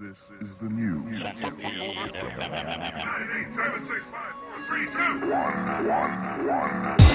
This is the news. Nine, eight, seven, six, five, four, three, two, one, one, one.